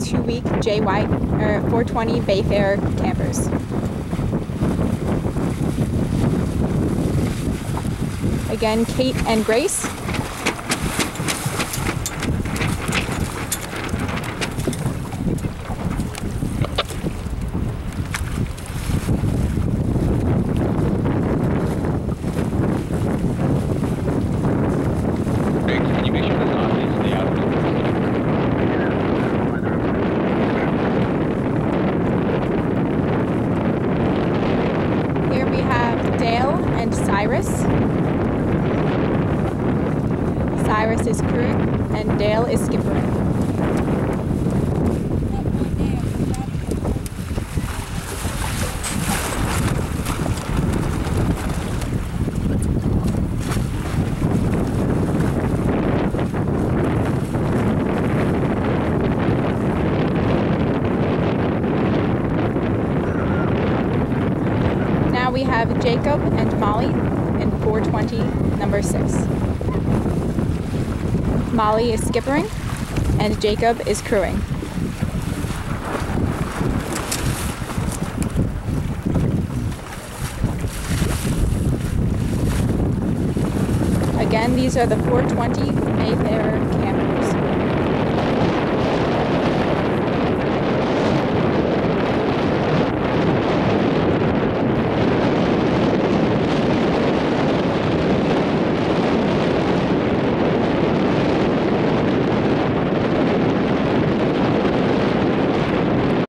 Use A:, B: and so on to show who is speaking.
A: two-week J White or 420 Bayfarer campers. Again, Kate and Grace. Dale and Cyrus. Cyrus is crew and Dale is skippering. We have Jacob and Molly in 420, number six. Molly is skippering and Jacob is crewing. Again, these are the 420 Bayfarer